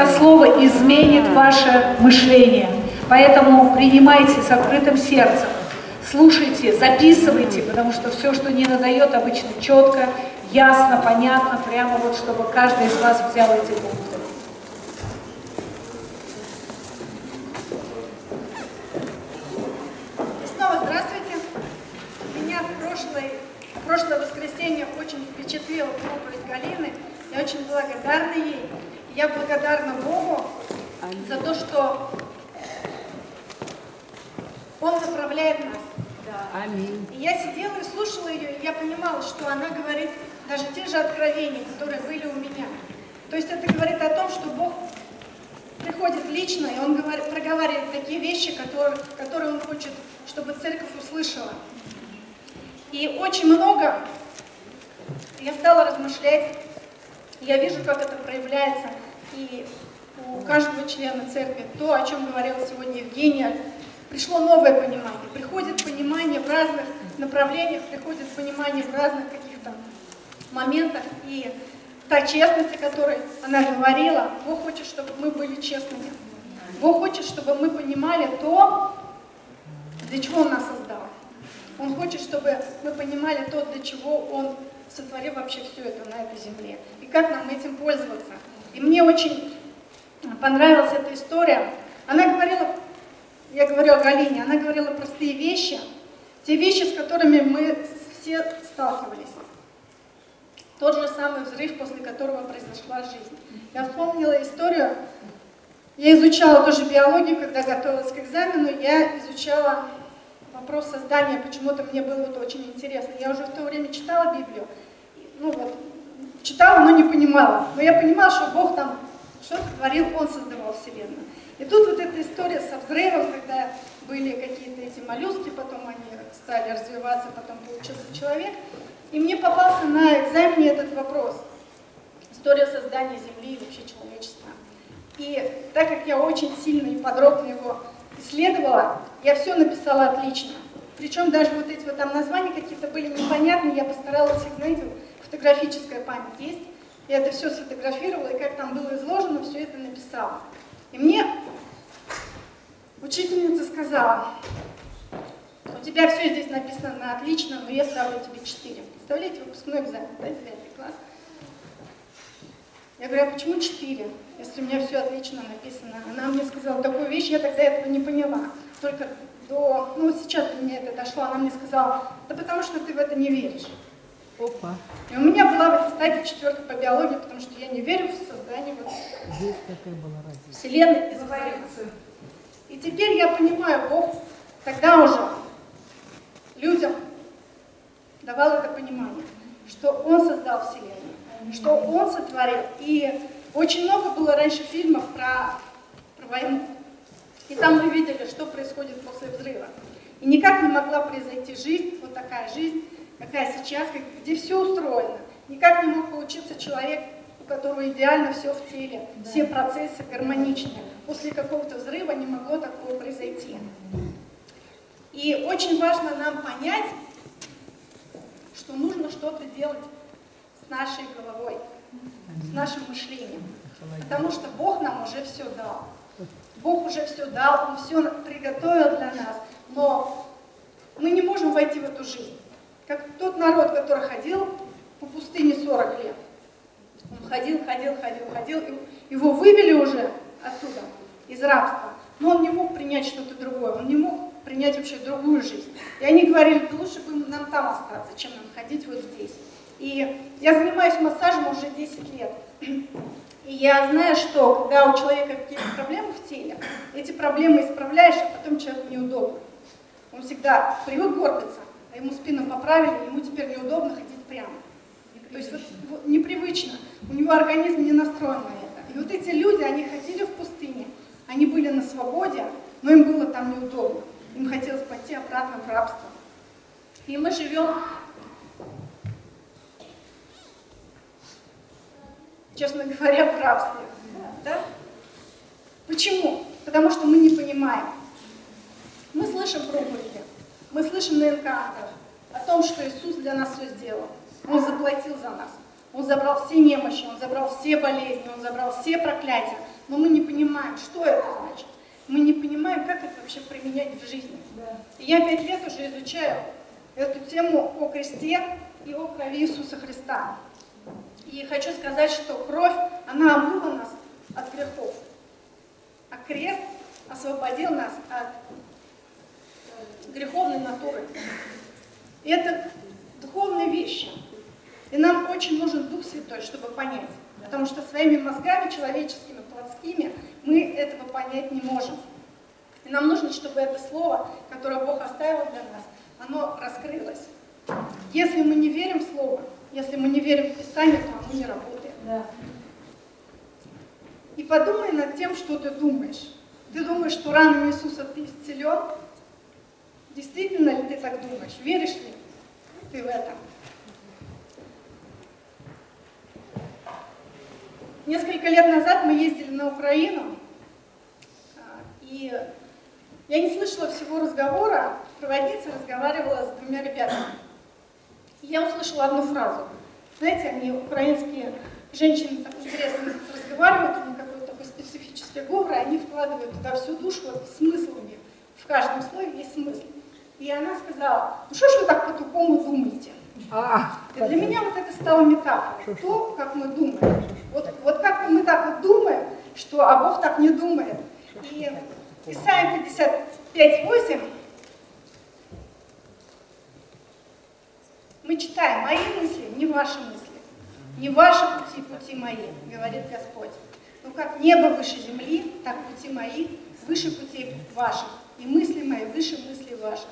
это слово изменит ваше мышление. Поэтому принимайте с открытым сердцем, слушайте, записывайте, потому что все, что не надает, обычно четко, ясно, понятно, прямо вот, чтобы каждый из вас взял эти пункты. И снова здравствуйте. Меня в прошлое, в прошлое воскресенье очень впечатлила проповедь Галины. Я очень благодарна ей. Я благодарна Богу за то, что Он направляет нас. Аминь. И я сидела и слушала ее, и я понимала, что она говорит даже те же откровения, которые были у меня. То есть это говорит о том, что Бог приходит лично, и Он говорит, проговаривает такие вещи, которые, которые Он хочет, чтобы церковь услышала. И очень много я стала размышлять, я вижу, как это проявляется и у каждого члена церкви. То, о чем говорила сегодня Евгения, пришло новое понимание. Приходит понимание в разных направлениях, приходит понимание в разных каких-то моментах. И та честность, о которой она говорила, Бог хочет, чтобы мы были честными. Бог хочет, чтобы мы понимали то, для чего Он нас создал. Он хочет, чтобы мы понимали то, для чего Он сотворил вообще все это на этой земле. Как нам этим пользоваться. И мне очень понравилась эта история. Она говорила я говорю о Галине, она говорила простые вещи, те вещи, с которыми мы все сталкивались. Тот же самый взрыв, после которого произошла жизнь. Я вспомнила историю, я изучала тоже биологию, когда готовилась к экзамену, я изучала вопрос создания, почему-то мне было это очень интересно. Я уже в то время читала Библию, ну вот, читала, но не понимала. Но я понимала, что Бог там что-то творил, Он создавал Вселенную. И тут вот эта история со взрывом, когда были какие-то эти моллюски, потом они стали развиваться, потом получился человек. И мне попался на экзамене этот вопрос. История создания Земли и вообще человечества. И так как я очень сильно и подробно его исследовала, я все написала отлично. Причем даже вот эти вот там названия какие-то были непонятные, я постаралась их, знаете, фотографическая память есть. Я это все сфотографировала, и как там было изложено, все это написала. И мне учительница сказала, у тебя все здесь написано на отлично, но я ставлю тебе 4. Представляете, выпускной экзамен, да, 9 класс. Я говорю, а почему 4, если у меня все отлично написано? Она мне сказала такую вещь, я тогда этого не поняла. Только до, ну сейчас до меня это дошло, она мне сказала, да потому что ты в это не веришь. Опа. И у меня была в этой стадии четверка по биологии, потому что я не верю в создание вот Здесь такая была разница. Вселенной из взрыва. И теперь я понимаю, Бог тогда уже людям давал это понимание, что Он создал Вселенную, что Он сотворил. И очень много было раньше фильмов про, про войну. И там мы видели, что происходит после взрыва. И никак не могла произойти жизнь, вот такая жизнь, какая сейчас, где все устроено. Никак не мог получиться человек, у которого идеально все в теле, все процессы гармоничны. После какого-то взрыва не могло такого произойти. И очень важно нам понять, что нужно что-то делать с нашей головой, с нашим мышлением. Потому что Бог нам уже все дал. Бог уже все дал, Он все приготовил для нас. Но мы не можем войти в эту жизнь. Как тот народ, который ходил по пустыне 40 лет. Он ходил, ходил, ходил, ходил. Его вывели уже оттуда, из рабства. Но он не мог принять что-то другое. Он не мог принять вообще другую жизнь. И они говорили, да лучше бы нам там остаться, чем нам ходить вот здесь. И я занимаюсь массажем уже 10 лет. И я знаю, что когда у человека какие-то проблемы в теле, эти проблемы исправляешь, а потом человеку неудобно. Он всегда привык горбиться, а ему спину поправили, ему теперь неудобно ходить прямо. То есть вот, вот непривычно, у него организм не настроен на это. И вот эти люди, они ходили в пустыне, они были на свободе, но им было там неудобно. Им хотелось пойти обратно в рабство. И мы живем, честно говоря, в рабстве. Да? Почему? Потому что мы не понимаем. Мы слышим проповеди, мы слышим на инкантах о том, что Иисус для нас все сделал. Он заплатил за нас. Он забрал все немощи, Он забрал все болезни, Он забрал все проклятия. Но мы не понимаем, что это значит. Мы не понимаем, как это вообще применять в жизни. И я пять лет уже изучаю эту тему о кресте и о крови Иисуса Христа. И хочу сказать, что кровь, она омыла нас от грехов. А крест освободил нас от греховной натуры. И это духовные вещи. И нам очень нужен Дух Святой, чтобы понять. Потому что своими мозгами человеческими, плотскими, мы этого понять не можем. И нам нужно, чтобы это слово, которое Бог оставил для нас, оно раскрылось. Если мы не верим в Слово, если мы не верим в Писание, то оно не работает. Да. И подумай над тем, что ты думаешь. Ты думаешь, что ранами Иисуса ты исцелен? Действительно ли ты так думаешь? Веришь ли ты в это? Несколько лет назад мы ездили на Украину, а, и я не слышала всего разговора, проводница разговаривала с двумя ребятами. И я услышала одну фразу. Знаете, они, украинские женщины, так интересно разговаривают, у них какой-то такой специфический говор, и они вкладывают туда всю душу, вот, смысл у них. В каждом слове есть смысл. И она сказала, ну что ж вы так по-тупому думаете? А, И для меня вот это стало метафорой. То, как мы думаем. Вот, вот как мы так вот думаем, что а Бог так не думает. И Исайя 55.8 мы читаем, мои мысли, не ваши мысли. Не ваши пути, пути мои, говорит Господь. Но как небо выше земли, так пути мои выше путей ваших. И мысли мои выше мыслей ваших.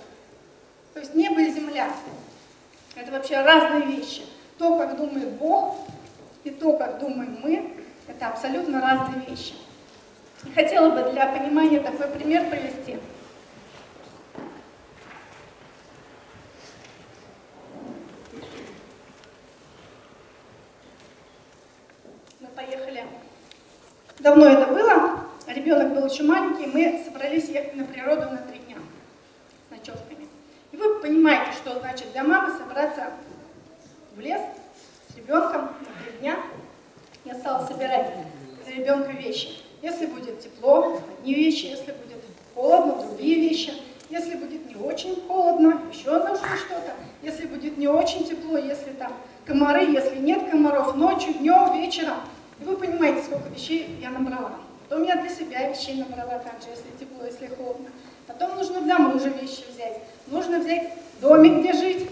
То есть небо и земля это вообще разные вещи. То, как думает Бог, и то, как думаем мы, это абсолютно разные вещи. И хотела бы для понимания такой пример привести. Мы поехали. Давно это было. Ребенок был еще маленький, мы собрались ехать на природу на три дня с ночевками. И вы значит для мамы собраться в лес с ребенком на три дня. Я стала собирать для ребенка вещи. Если будет тепло, одни вещи, если будет холодно, другие вещи. Если будет не очень холодно, еще нужно что-то. Если будет не очень тепло, если там комары, если нет комаров, ночью, днем, вечером. И вы понимаете, сколько вещей я набрала. Потом я для себя вещей набрала также, если тепло, если холодно. Потом нужно для мужа вещи взять. Нужно взять домик, где жить.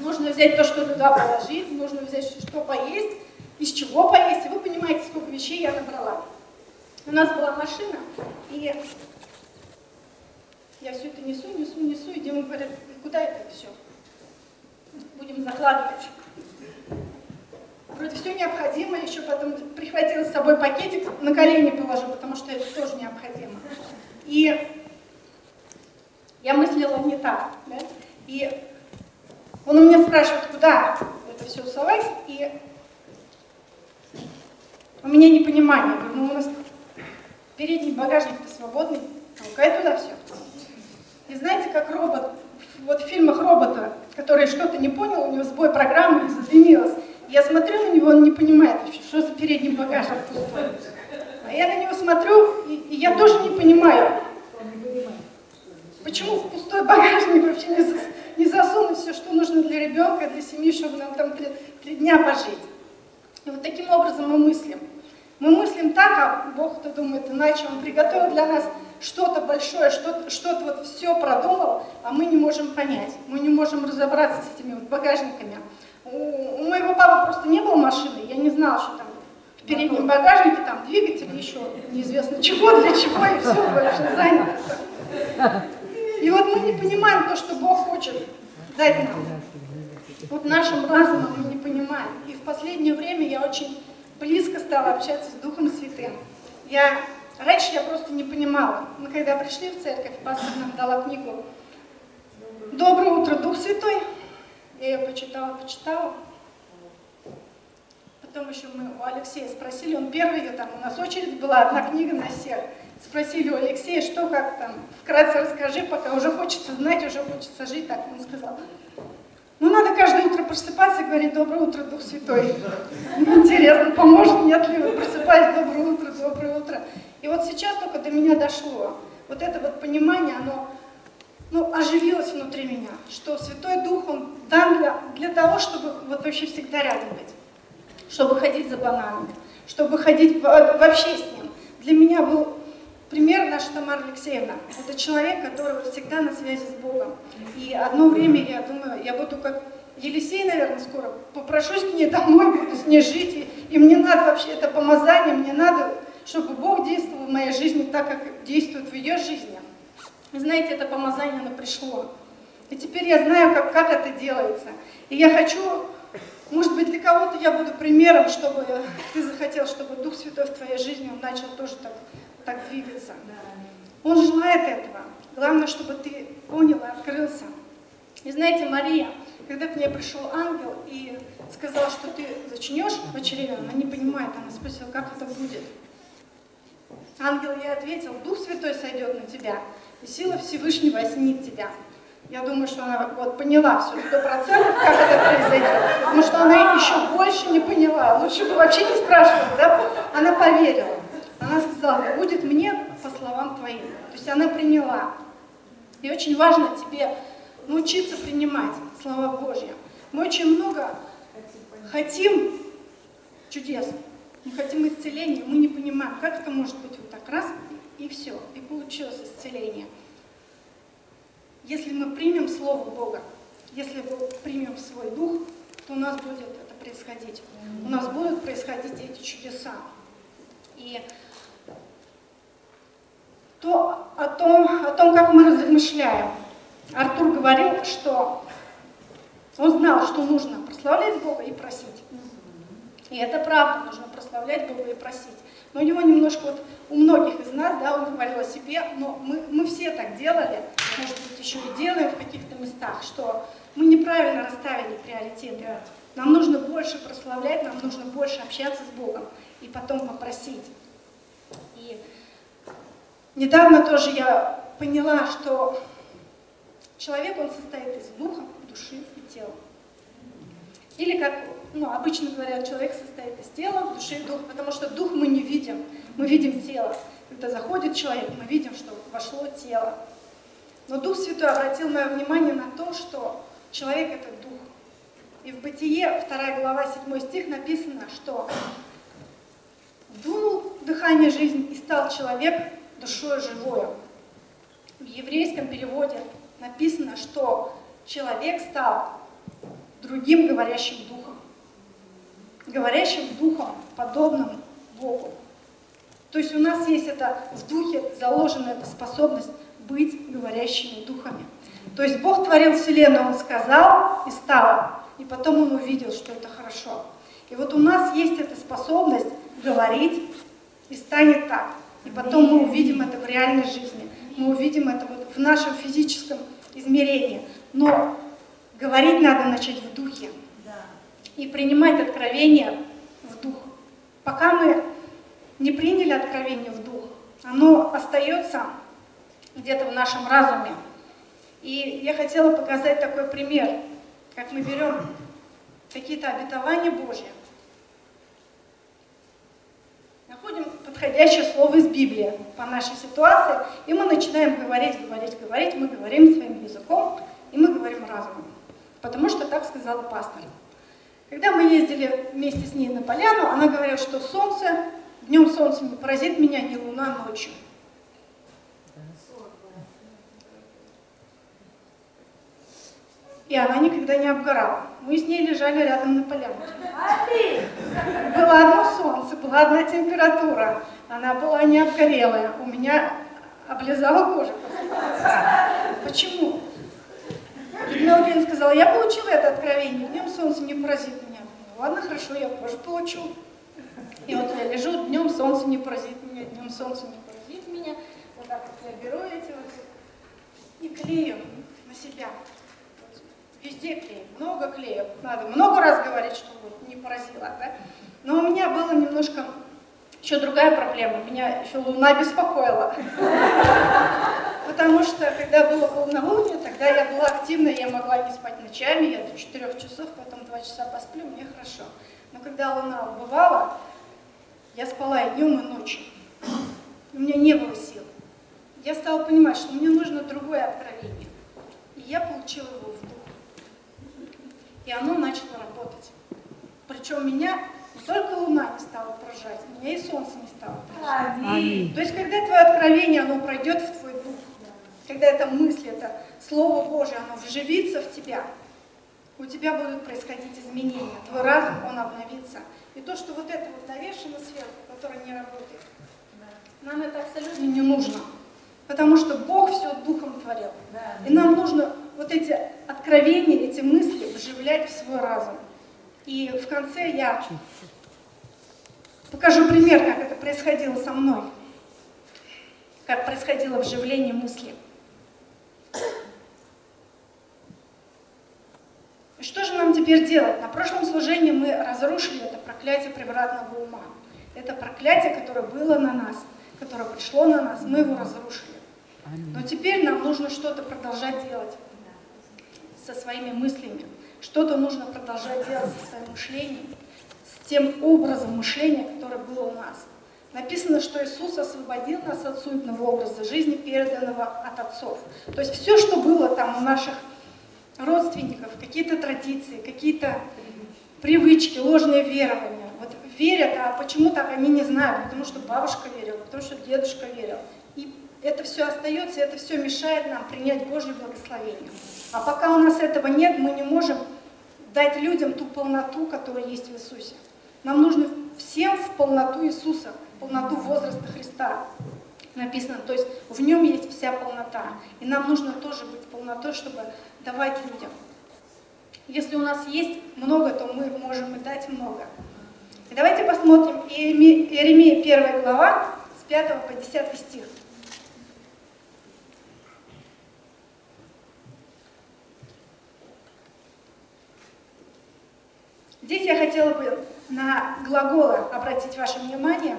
Нужно взять то, что туда положить. Нужно взять, что поесть, из чего поесть. И вы понимаете, сколько вещей я набрала. У нас была машина, и я все это несу, несу, несу, и Дима говорит, куда это все? Будем закладывать. Вроде все необходимо, еще потом прихватила с собой пакетик, на колени положу, потому что это тоже необходимо. И я мыслила не так. Да? И он у меня спрашивает, куда это все совать, и у меня непонимание. Говорю, ну у нас передний багажник-то свободный, толкай туда все. И знаете, как робот, вот в фильмах робота, который что-то не понял, у него сбой программы и задымилось. Я смотрю на него, он не понимает вообще, что за передний багажник пустой. А я на него смотрю, и, и я тоже не понимаю, почему в пустой багажник вообще не, зас, не засунуть все, что нужно для ребенка, для семьи, чтобы нам там три, три дня пожить. И вот таким образом мы мыслим. Мы мыслим так, а Бог-то думает иначе. Он приготовил для нас что-то большое, что-то что вот все продумал, а мы не можем понять. Мы не можем разобраться с этими вот багажниками. У, у моего папы просто не было машины, я не знала, что там в переднем багажнике там двигатель еще неизвестно чего, для чего, и все, больше занято. И вот мы не понимаем то, что Бог хочет дать нам. Вот нашим разумом мы не понимаем. И в последнее время я очень близко стала общаться с Духом Святым. Я, раньше я просто не понимала. Мы когда пришли в церковь, пастор нам дала книгу «Доброе утро, Дух Святой». Я ее почитала, почитала. Потом еще мы у Алексея спросили, он первый, ее там у нас очередь была, одна книга на всех. Спросили у Алексея, что как там, вкратце расскажи, пока уже хочется знать, уже хочется жить, так он сказал. Ну, надо каждое утро просыпаться и говорить «Доброе утро, Дух Святой». Интересно, поможет, нет ли? Вот просыпаюсь «Доброе утро, доброе утро». И вот сейчас только до меня дошло. Вот это вот понимание, оно ну, оживилось внутри меня, что Святой Дух, Он дан для, для того, чтобы вот вообще всегда рядом быть, чтобы ходить за бананами, чтобы ходить вообще с Ним. Для меня был пример наша Тамара Алексеевна. Это человек, который всегда на связи с Богом. И одно время, я думаю, я буду как Елисей, наверное, скоро попрошусь к ней домой, буду с ней жить. И, и мне надо вообще это помазание, мне надо, чтобы Бог действовал в моей жизни так, как действует в ее жизни. Вы знаете, это помазание, оно пришло. И теперь я знаю, как, как это делается. И я хочу, может быть, для кого-то я буду примером, чтобы ты захотел, чтобы Дух Святой в твоей жизни, он начал тоже так так двигаться. Он желает этого. Главное, чтобы ты понял и открылся. И знаете, Мария, когда к ней пришел ангел и сказал, что ты зачнешь в чреве, она не понимает, она спросила, как это будет. Ангел ей ответил, Дух Святой сойдет на тебя, и сила Всевышнего осенит тебя. Я думаю, что она вот поняла все, сто процентов, как это произойдет. Потому что она еще больше не поняла. Лучше бы вообще не спрашивать, да? Она поверила. Она сказала, будет мне по словам твоим. То есть она приняла. И очень важно тебе научиться принимать слова Божьи. Мы очень много хотим чудес, мы хотим исцеления, мы не понимаем, как это может быть вот так раз, и все, и получилось исцеление. Если мы примем Слово Бога, если мы примем свой дух, то у нас будет это происходить. У нас будут происходить эти чудеса. И то о том, о том, как мы размышляем. Артур говорил, что он знал, что нужно прославлять Бога и просить. И это правда, нужно прославлять Бога и просить. Но у него немножко, вот у многих из нас, да, он говорил о себе, но мы, мы все так делали, может быть, еще и делаем в каких-то местах, что мы неправильно расставили приоритеты. Нам нужно больше прославлять, нам нужно больше общаться с Богом и потом попросить. И Недавно тоже я поняла, что человек, он состоит из духа, души и тела. Или как ну, обычно говорят, человек состоит из тела, души и духа, потому что дух мы не видим, мы видим тело. Когда заходит человек, мы видим, что вошло тело. Но Дух Святой обратил мое внимание на то, что человек – это дух. И в Бытие, 2 глава, 7 стих написано, что «Дунул дыхание жизни, и стал человек душой живое. В еврейском переводе написано, что человек стал другим говорящим духом. Говорящим духом, подобным Богу. То есть у нас есть это в духе заложена эта способность быть говорящими духами. То есть Бог творил Вселенную, Он сказал и стало, и потом Он увидел, что это хорошо. И вот у нас есть эта способность говорить, и станет так. И потом мы увидим это в реальной жизни. Мы увидим это вот в нашем физическом измерении. Но говорить надо начать в духе. И принимать откровение в дух. Пока мы не приняли откровение в дух, оно остается где-то в нашем разуме. И я хотела показать такой пример, как мы берем какие-то обетования Божьи, находим подходящее слово из Библии по нашей ситуации, и мы начинаем говорить, говорить, говорить, мы говорим своим языком, и мы говорим разумом. Потому что так сказала пастор. Когда мы ездили вместе с ней на поляну, она говорила, что солнце, днем солнце не поразит меня, ни луна ночью. И она никогда не обгорала. Мы с ней лежали рядом на поляне. Было одно солнце, была одна температура. Она была не обгорелая. У меня облизала кожа. Почему? Сказала, я получила это откровение, днем солнце не поразит меня. Ладно, хорошо, я тоже получу. И вот я лежу, днем солнце не поразит меня, днем солнце не поразит меня. Вот так вот я беру эти вот и клею на себя. Везде клей, много клея. Надо много раз говорить, чтобы не поразило. Да? Но у меня было немножко Еще другая проблема, меня еще Луна беспокоила. Потому что, когда было полнолуние, тогда я была активна, я могла не спать ночами, я до 4 часов, потом 2 часа посплю, мне хорошо. Но когда Луна убывала, я спала и днем, и ночью. У меня не было сил. Я стала понимать, что мне нужно другое откровение. И я получила его в дух. И оно начало работать. Причем меня не только Луна не стала поражать, меня и Солнце не стало поражать. Аминь. То есть, когда твое откровение, оно пройдет в твой дух, когда эта мысль, это Слово Божье, оно вживится в тебя, у тебя будут происходить изменения, твой разум, он обновится. И то, что вот это вот навешено сверху, которое не работает, нам это абсолютно не нужно. Потому что Бог все духом творил. И нам нужно вот эти откровения, эти мысли вживлять в свой разум. И в конце я покажу пример, как это происходило со мной. Как происходило вживление мысли. И что же нам теперь делать? На прошлом служении мы разрушили это проклятие превратного ума. Это проклятие, которое было на нас, которое пришло на нас, мы его разрушили. Но теперь нам нужно что-то продолжать делать со своими мыслями. Что-то нужно продолжать делать со мышлением, с тем образом мышления, которое было у нас. Написано, что Иисус освободил нас от суетного образа жизни, переданного от отцов. То есть все, что было там у наших родственников, какие-то традиции, какие-то привычки, ложные верования. Вот верят, а почему так они не знают, потому что бабушка верила, потому что дедушка верил. И это все остается, это все мешает нам принять Божье благословение. А пока у нас этого нет, мы не можем дать людям ту полноту, которая есть в Иисусе. Нам нужно всем в полноту Иисуса, в полноту возраста Христа написано. То есть в нем есть вся полнота. И нам нужно тоже быть полнотой, чтобы давать людям. Если у нас есть много, то мы можем и дать много. И давайте посмотрим Иеремия 1 глава с 5 по 10 стих. Здесь я хотела бы на глаголы обратить ваше внимание.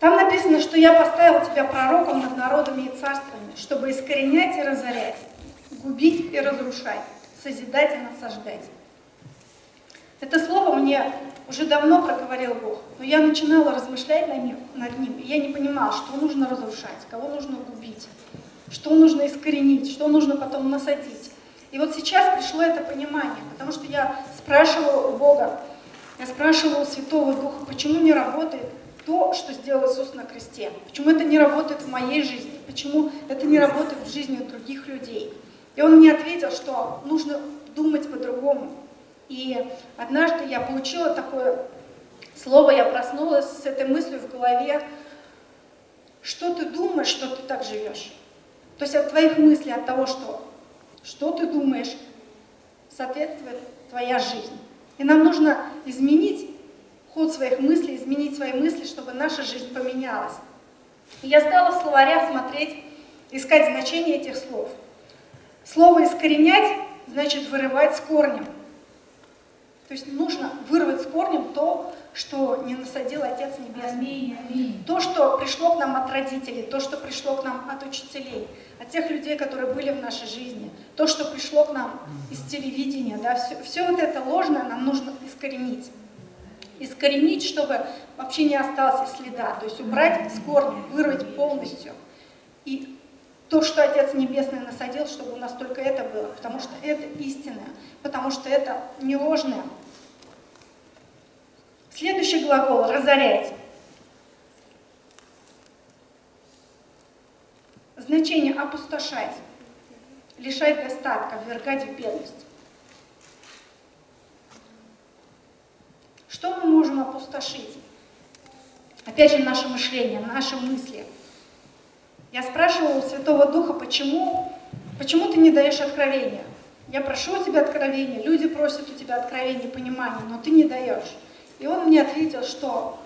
Там написано, что я поставил тебя пророком над народами и царствами, чтобы искоренять и разорять, губить и разрушать, созидать и насаждать. Это слово мне уже давно проговорил Бог, но я начинала размышлять над ним, над ним, и я не понимала, что нужно разрушать, кого нужно губить, что нужно искоренить, что нужно потом насадить. И вот сейчас пришло это понимание, потому что я спрашивала у Бога, я спрашивала у Святого Духа, почему не работает то, что сделал Иисус на кресте, почему это не работает в моей жизни, почему это не работает в жизни других людей. И он мне ответил, что нужно думать по-другому. И однажды я получила такое слово, я проснулась с этой мыслью в голове, что ты думаешь, что ты так живешь. То есть от твоих мыслей, от того, что что ты думаешь, соответствует твоя жизнь. И нам нужно изменить ход своих мыслей, изменить свои мысли, чтобы наша жизнь поменялась. И я стала в словарях смотреть, искать значение этих слов. Слово «искоренять» значит вырывать с корнем. То есть нужно вырвать с корнем то, что не насадил Отец Небесный. То, что пришло к нам от родителей, то, что пришло к нам от учителей, от тех людей, которые были в нашей жизни, то, что пришло к нам из телевидения, да, все, все вот это ложное нам нужно искоренить. Искоренить, чтобы вообще не осталось следа, то есть убрать с корнем, вырвать полностью. И то, что Отец Небесный насадил, чтобы у нас только это было, потому что это истинное, потому что это не ложное. Следующий глагол – разорять. Значение – опустошать, лишать достатка, ввергать в бедность. Что мы можем опустошить? Опять же, наше мышление, наши мысли. Я спрашивала у Святого Духа, почему, почему ты не даешь откровения? Я прошу у тебя откровения, люди просят у тебя откровения, понимания, но ты не даешь. И он мне ответил, что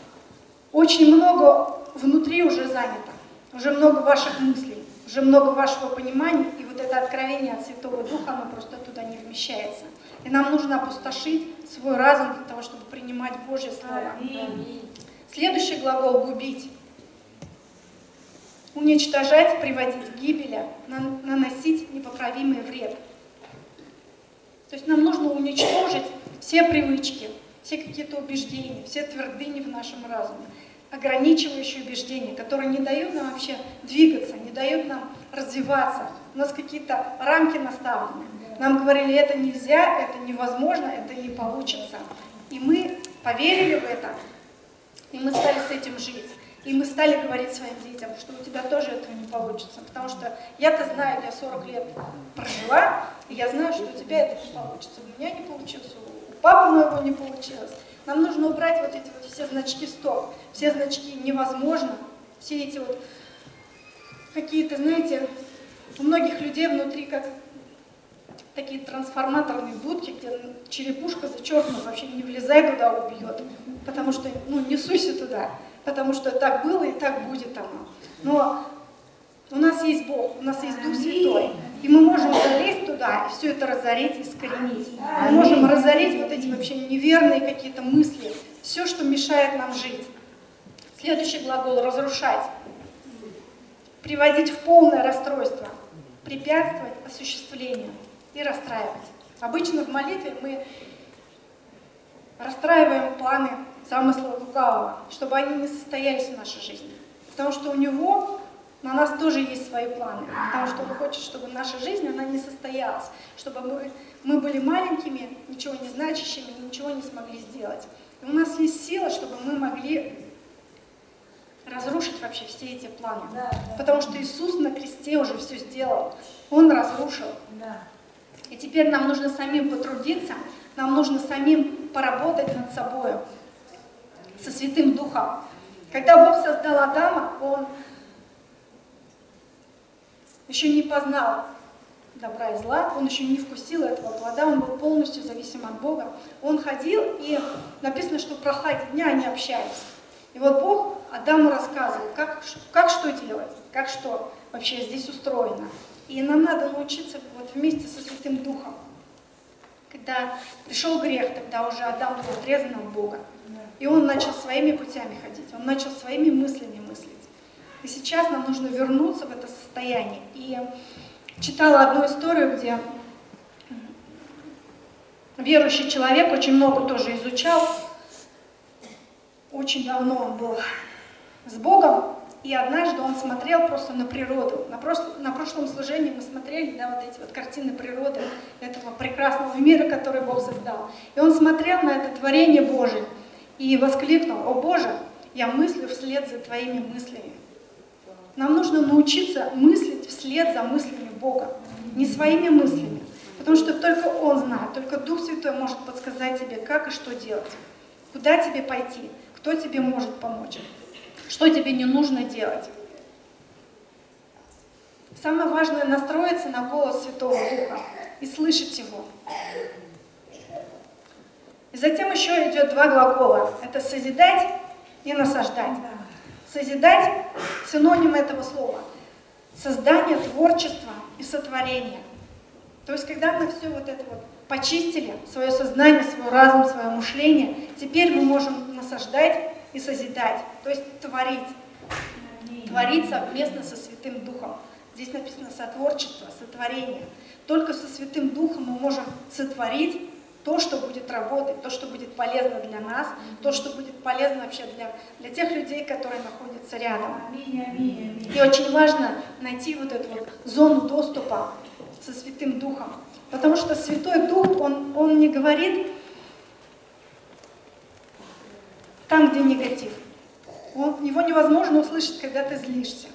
очень много внутри уже занято, уже много ваших мыслей, уже много вашего понимания, и вот это откровение от Святого Духа, оно просто туда не вмещается. И нам нужно опустошить свой разум для того, чтобы принимать Божье Слово. Следующий глагол «губить». Уничтожать, приводить к гибели, наносить непоправимый вред. То есть нам нужно уничтожить все привычки, все какие-то убеждения, все твердыни в нашем разуме, ограничивающие убеждения, которые не дают нам вообще двигаться, не дают нам развиваться. У нас какие-то рамки наставлены. Нам говорили, это нельзя, это невозможно, это не получится. И мы поверили в это, и мы стали с этим жить. И мы стали говорить своим детям, что у тебя тоже этого не получится. Потому что я-то знаю, я 40 лет прожила, и я знаю, что у тебя это не получится. У меня не получилось, у папы моего не получилось. Нам нужно убрать вот эти вот все значки стоп, все значки невозможно, все эти вот какие-то, знаете, у многих людей внутри как такие трансформаторные будки, где черепушка зачеркнута, вообще не влезай туда, убьет, потому что, ну, не суйся туда, потому что так было и так будет оно. Но у нас есть Бог, у нас есть Дух Святой, и мы можем залезть туда и все это разорить искоренить. Мы можем разорить вот эти вообще неверные какие-то мысли, все, что мешает нам жить. Следующий глагол – разрушать. Приводить в полное расстройство, препятствовать осуществлению и расстраивать. Обычно в молитве мы расстраиваем планы замысла лукавого, чтобы они не состоялись в нашей жизни. Потому что у него на нас тоже есть свои планы, потому что он хочет, чтобы наша жизнь, она не состоялась, чтобы мы, мы были маленькими, ничего не значащими, ничего не смогли сделать. И у нас есть сила, чтобы мы могли разрушить вообще все эти планы. Да, да. Потому что Иисус на кресте уже все сделал. Он разрушил. Да. И теперь нам нужно самим потрудиться, нам нужно самим поработать над собой, со Святым Духом. Когда Бог создал Адама, Он еще не познал добра и зла, он еще не вкусил этого плода, он был полностью зависим от Бога. Он ходил, и написано, что в прохладе дня они общались. И вот Бог Адаму рассказывал, как, как что делать, как что вообще здесь устроено. И нам надо научиться вот вместе со Святым Духом. Когда пришел грех, тогда уже Адам был отрезан от Бога. И он начал своими путями ходить, он начал своими мыслями мыслить. И сейчас нам нужно вернуться в это состояние. И читала одну историю, где верующий человек очень много тоже изучал. Очень давно он был с Богом, и однажды он смотрел просто на природу. На, прошлом, на прошлом служении мы смотрели да, вот эти вот картины природы, этого прекрасного мира, который Бог создал. И он смотрел на это творение Божие и воскликнул, «О Боже, я мыслю вслед за Твоими мыслями». Нам нужно научиться мыслить вслед за мыслями Бога, не своими мыслями. Потому что только Он знает, только Дух Святой может подсказать тебе, как и что делать, куда тебе пойти, кто тебе может помочь, что тебе не нужно делать. Самое важное настроиться на голос Святого Духа и слышать Его. И затем еще идет два глагола. Это созидать и насаждать. Созидать – синоним этого слова. Создание, творчество и сотворение. То есть, когда мы все вот это вот почистили, свое сознание, свой разум, свое мышление, теперь мы можем насаждать и созидать, то есть творить. Творить совместно со Святым Духом. Здесь написано сотворчество, сотворение. Только со Святым Духом мы можем сотворить то, что будет работать, то, что будет полезно для нас, то, что будет полезно вообще для, для тех людей, которые находятся рядом. И очень важно найти вот эту вот зону доступа со Святым Духом. Потому что Святой Дух, Он, он не говорит там, где негатив. Он, его невозможно услышать, когда ты злишься.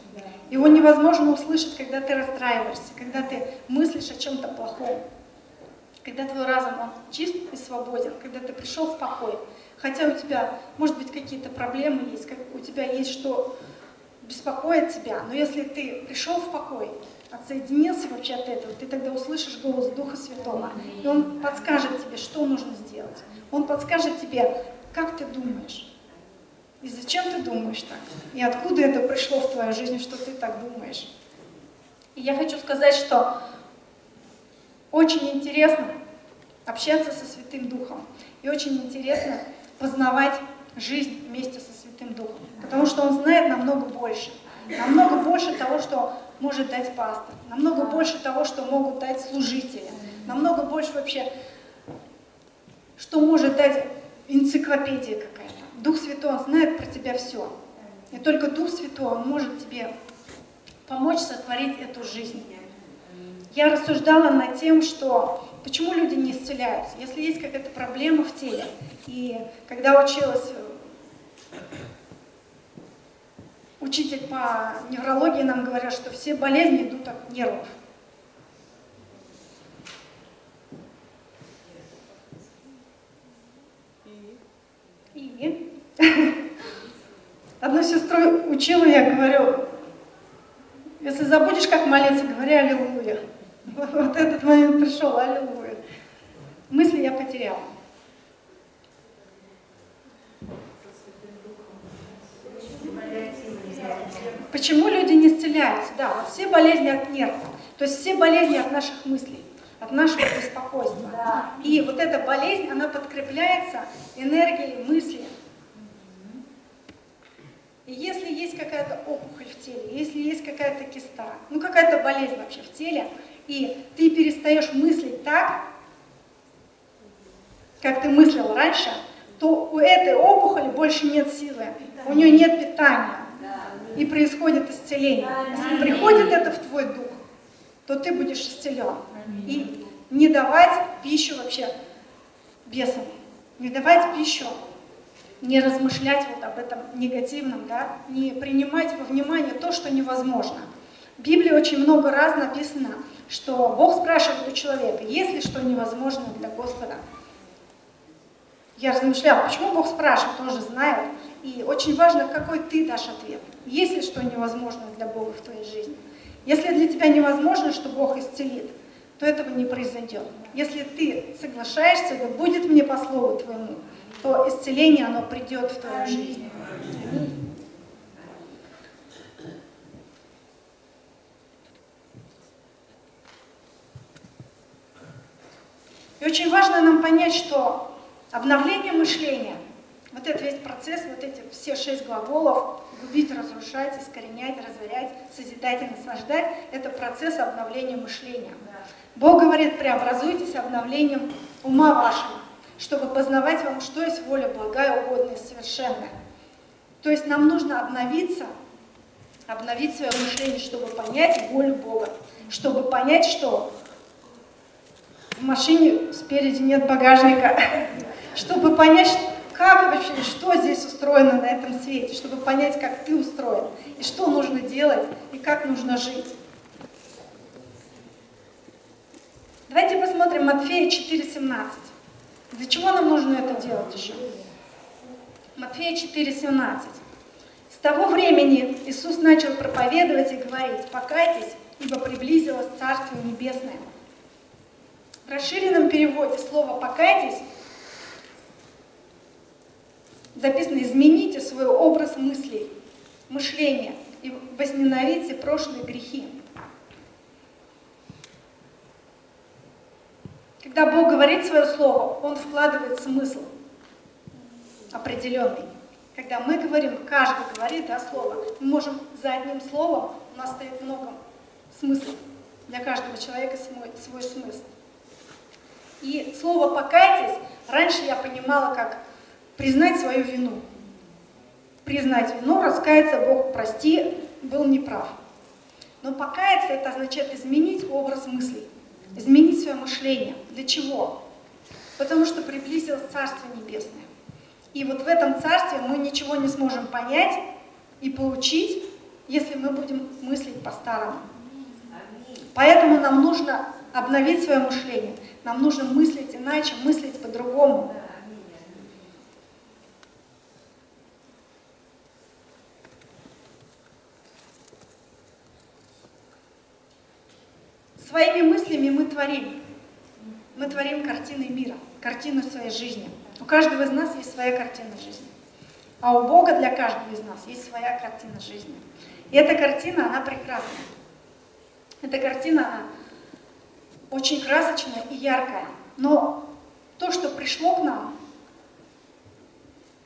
Его невозможно услышать, когда ты расстраиваешься, когда ты мыслишь о чем-то плохом когда твой разум он чист и свободен, когда ты пришел в покой, хотя у тебя, может быть, какие-то проблемы есть, как у тебя есть что беспокоит тебя, но если ты пришел в покой, отсоединился вообще от этого, ты тогда услышишь голос Духа Святого, и Он подскажет тебе, что нужно сделать. Он подскажет тебе, как ты думаешь, и зачем ты думаешь так, и откуда это пришло в твою жизнь, что ты так думаешь. И я хочу сказать, что очень интересно общаться со Святым Духом. И очень интересно познавать жизнь вместе со Святым Духом. Потому что Он знает намного больше. Намного больше того, что может дать пастор. Намного больше того, что могут дать служители. Намного больше вообще, что может дать энциклопедия какая-то. Дух Святой, Он знает про тебя все. И только Дух Святой, Он может тебе помочь сотворить эту жизнь. Я рассуждала над тем, что почему люди не исцеляются. Если есть какая-то проблема в теле, и когда училась э, учитель по неврологии нам говорят, что все болезни идут от нервов. И одну сестру учила, я говорю, если забудешь, как молиться, говори аллилуйя. Вот этот момент пришел, аллилуйя. Мысли я потеряла. Почему люди не исцеляются? Да, вот все болезни от нервов, то есть все болезни от наших мыслей, от нашего беспокойства. И вот эта болезнь, она подкрепляется энергией мысли. И если есть какая-то опухоль в теле, если есть какая-то киста, ну какая-то болезнь вообще в теле, и ты перестаешь мыслить так, как ты мыслил раньше, то у этой опухоли больше нет силы, у нее нет питания, и происходит исцеление. Если приходит это в твой дух, то ты будешь исцелен. И не давать пищу вообще бесам, не давать пищу, не размышлять вот об этом негативном, да, не принимать во внимание то, что невозможно. В Библии очень много раз написано, что Бог спрашивает у человека, есть ли что невозможно для Господа. Я размышляла, почему Бог спрашивает, он же знает. И очень важно, какой ты дашь ответ. Есть ли что невозможно для Бога в твоей жизни? Если для тебя невозможно, что Бог исцелит, то этого не произойдет. Если ты соглашаешься, да будет мне по слову твоему, то исцеление, оно придет в твою жизнь. И очень важно нам понять, что обновление мышления, вот этот весь процесс, вот эти все шесть глаголов, губить, разрушать, искоренять, разорять, созидать и наслаждать, это процесс обновления мышления. Бог говорит, преобразуйтесь обновлением ума вашего, чтобы познавать вам, что есть воля благая, угодная совершенная. То есть нам нужно обновиться, обновить свое мышление, чтобы понять волю Бога, чтобы понять, что в машине спереди нет багажника, чтобы понять, как вообще, что здесь устроено на этом свете, чтобы понять, как ты устроен, и что нужно делать, и как нужно жить. Давайте посмотрим Матфея 4,17. Для чего нам нужно это делать еще? Матфея 4,17. С того времени Иисус начал проповедовать и говорить, покайтесь, ибо приблизилось Царствие Небесное. В расширенном переводе слово «покайтесь» записано «измените свой образ мыслей, мышления и возненавидьте прошлые грехи». Когда Бог говорит свое слово, Он вкладывает смысл определенный. Когда мы говорим, каждый говорит да, слово, мы можем за одним словом, у нас стоит много смыслов. Для каждого человека свой, свой смысл. И слово «покайтесь» раньше я понимала как признать свою вину. Признать вину, раскаяться, Бог, прости, был неправ. Но покаяться это означает изменить образ мыслей, изменить свое мышление. Для чего? Потому что приблизилось Царствие Небесное. И вот в этом Царстве мы ничего не сможем понять и получить, если мы будем мыслить по-старому. Поэтому нам нужно обновить свое мышление. Нам нужно мыслить иначе, мыслить по-другому. Своими мыслями мы творим. Мы творим картины мира, картину своей жизни. У каждого из нас есть своя картина жизни. А у Бога для каждого из нас есть своя картина жизни. И эта картина, она прекрасная. Эта картина она очень красочная и яркая. Но то, что пришло к нам,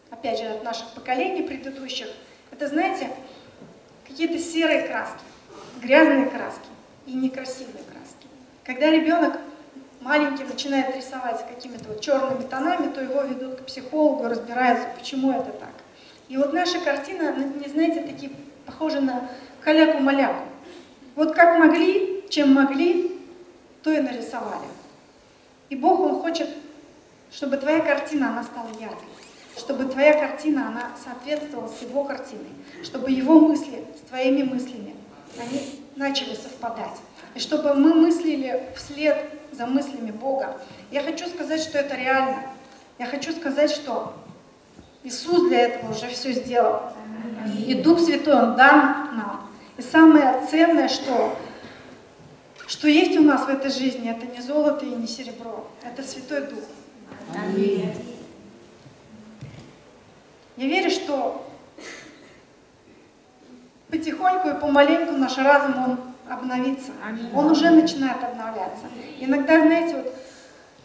опять же, от наших поколений предыдущих, это, знаете, какие-то серые краски, грязные краски и некрасивые краски. Когда ребенок маленький начинает рисовать какими-то вот черными тонами, то его ведут к психологу, разбираются, почему это так. И вот наша картина, не знаете, такие похожи на каляку-маляку. Вот как могли, чем могли, то и нарисовали. И Бог, Он хочет, чтобы твоя картина, она стала яркой. Чтобы твоя картина, она соответствовала с Его картиной. Чтобы Его мысли с твоими мыслями, они начали совпадать. И чтобы мы мыслили вслед за мыслями Бога. Я хочу сказать, что это реально. Я хочу сказать, что Иисус для этого уже все сделал. И Дух Святой Он дан нам. И самое ценное, что что есть у нас в этой жизни, это не золото и не серебро, это Святой Дух. Аминь. Я верю, что потихоньку и помаленьку наш разум, он обновится. Он уже начинает обновляться. Иногда, знаете, вот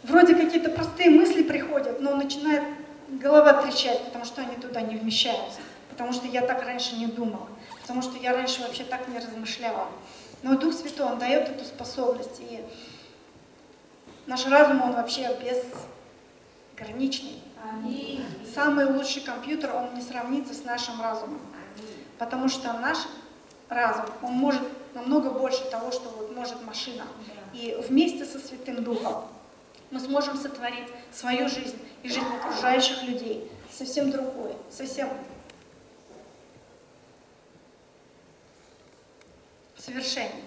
вроде какие-то простые мысли приходят, но начинает голова трещать, потому что они туда не вмещаются. Потому что я так раньше не думала. Потому что я раньше вообще так не размышляла. Но Дух Святой, Он дает эту способность. И наш разум, он вообще безграничный. Самый лучший компьютер, он не сравнится с нашим разумом. Потому что наш разум, он может намного больше того, что вот может машина. И вместе со Святым Духом мы сможем сотворить свою жизнь и жизнь окружающих людей совсем другой, совсем совершенный,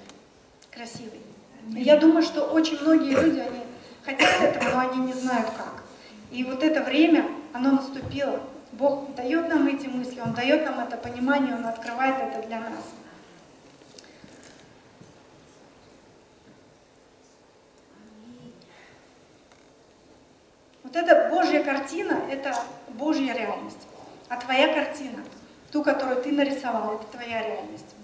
красивый. Я думаю, что очень многие люди, они хотят этого, но они не знают как. И вот это время, оно наступило. Бог дает нам эти мысли, Он дает нам это понимание, Он открывает это для нас. Вот эта Божья картина – это Божья реальность. А твоя картина, ту, которую ты нарисовал, это твоя реальность.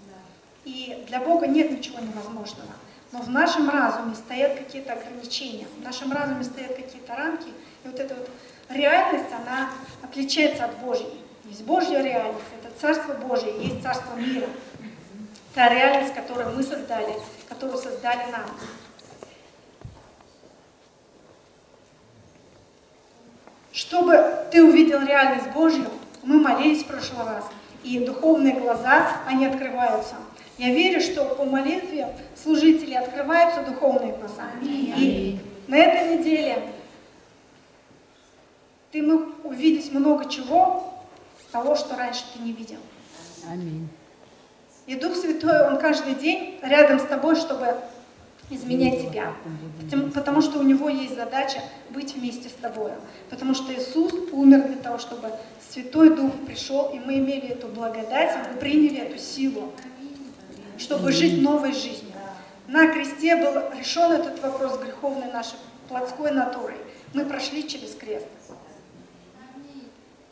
И для Бога нет ничего невозможного. Но в нашем разуме стоят какие-то ограничения, в нашем разуме стоят какие-то рамки, и вот эта вот реальность, она отличается от Божьей. Есть Божья реальность, это Царство Божье, есть Царство мира. Та реальность, которую мы создали, которую создали нам. Чтобы ты увидел реальность Божью, мы молились в прошлый раз, и духовные глаза, они открываются. Я верю, что по молитве служителей открываются духовные глаза. И на этой неделе ты мог увидеть много чего, того, что раньше ты не видел. Аминь. И Дух Святой, Он каждый день рядом с тобой, чтобы изменять тебя. Потому, потому что у Него есть задача быть вместе с тобой. Потому что Иисус умер для того, чтобы Святой Дух пришел, и мы имели эту благодать, мы приняли эту силу чтобы жить новой жизнью. На кресте был решен этот вопрос греховной нашей плотской натурой. Мы прошли через крест.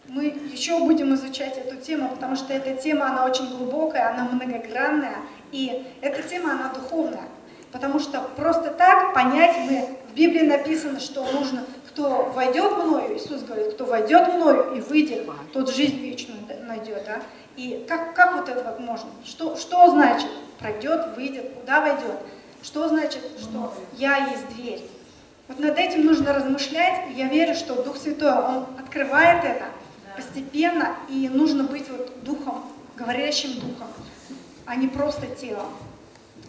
Мы еще будем изучать эту тему, потому что эта тема, она очень глубокая, она многогранная, и эта тема, она духовная. Потому что просто так понять мы, в Библии написано, что нужно, кто войдет мною, Иисус говорит, кто войдет мною и выйдет, тот жизнь вечную найдет. Да? И как, как вот это вот можно? Что, что значит пройдет, выйдет, куда войдет? Что значит, что я есть дверь? Вот над этим нужно размышлять. Я верю, что Дух Святой, Он открывает это постепенно, и нужно быть вот духом, говорящим духом, а не просто телом.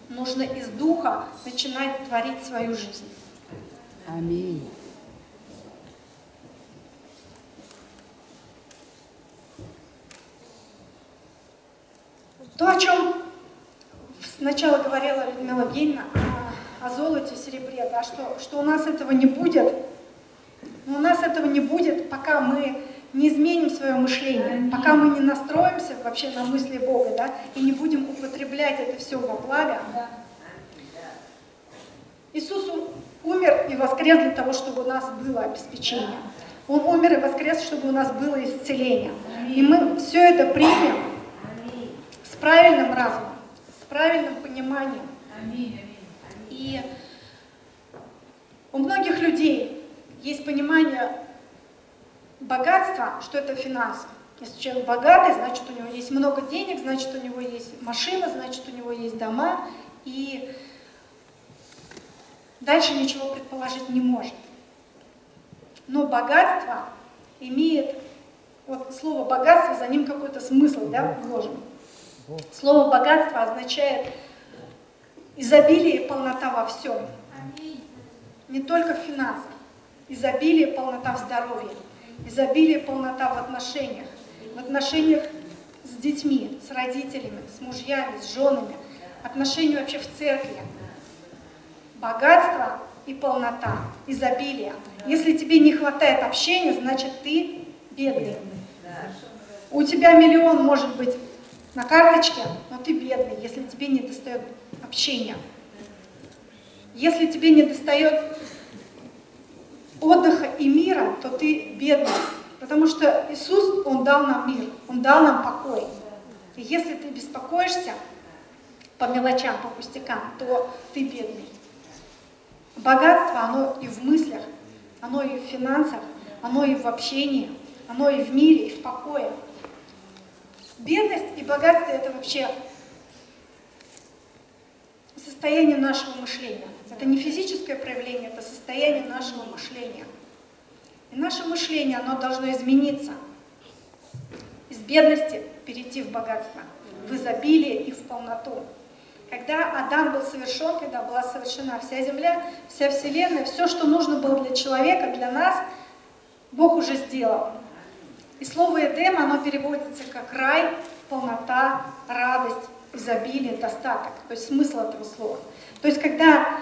Нужно из духа начинать творить свою жизнь. Аминь. То, о чем сначала говорила Людмила Евгеньевна, о, золоте, серебре, да, что, что у нас этого не будет, но у нас этого не будет, пока мы не изменим свое мышление, пока мы не настроимся вообще на мысли Бога, да, и не будем употреблять это все во благо. Иисус умер и воскрес для того, чтобы у нас было обеспечение. Он умер и воскрес, чтобы у нас было исцеление. И мы все это примем, правильным разумом, с правильным пониманием, И у многих людей есть понимание богатства, что это финансы. Если человек богатый, значит у него есть много денег, значит у него есть машина, значит у него есть дома, и дальше ничего предположить не может. Но богатство имеет, вот слово богатство, за ним какой-то смысл да, вложен. Слово богатство означает изобилие и полнота во всем. Не только в финансах. Изобилие, полнота в здоровье. Изобилие, полнота в отношениях. В отношениях с детьми, с родителями, с мужьями, с женами. Отношения вообще в церкви. Богатство и полнота, изобилие. Если тебе не хватает общения, значит ты бедный. У тебя миллион может быть на карточке, но ты бедный, если тебе не достает общения. Если тебе не достает отдыха и мира, то ты бедный. Потому что Иисус, Он дал нам мир, Он дал нам покой. И если ты беспокоишься по мелочам, по пустякам, то ты бедный. Богатство, оно и в мыслях, оно и в финансах, оно и в общении, оно и в мире, и в покое. Бедность и богатство – это вообще состояние нашего мышления. Это не физическое проявление, это состояние нашего мышления. И наше мышление, оно должно измениться. Из бедности перейти в богатство, в изобилие и в полноту. Когда Адам был совершен, когда была совершена вся земля, вся вселенная, все, что нужно было для человека, для нас, Бог уже сделал. И слово «эдем», оно переводится как рай, полнота, радость, изобилие, достаток. То есть смысл этого слова. То есть когда